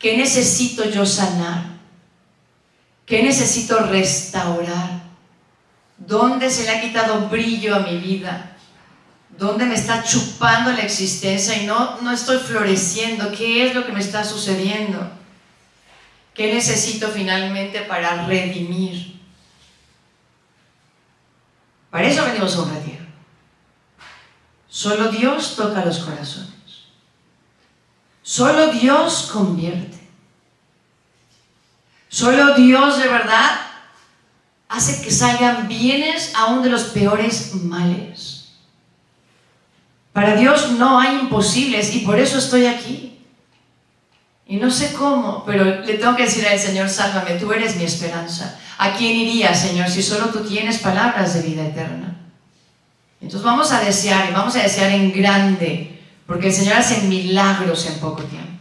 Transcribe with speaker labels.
Speaker 1: ¿Qué necesito yo sanar? ¿Qué necesito restaurar? ¿Dónde se le ha quitado brillo a mi vida? ¿Dónde me está chupando la existencia y no, no estoy floreciendo? ¿Qué es lo que me está sucediendo? ¿Qué necesito finalmente para redimir? Para eso venimos a un retiro. Solo Dios toca los corazones. Solo Dios convierte. Solo Dios de verdad hace que salgan bienes aún de los peores males. Para Dios no hay imposibles y por eso estoy aquí. Y no sé cómo, pero le tengo que decir al Señor, sálvame, tú eres mi esperanza. ¿A quién iría, Señor, si solo tú tienes palabras de vida eterna? Entonces vamos a desear y vamos a desear en grande, porque el Señor hace milagros en poco tiempo.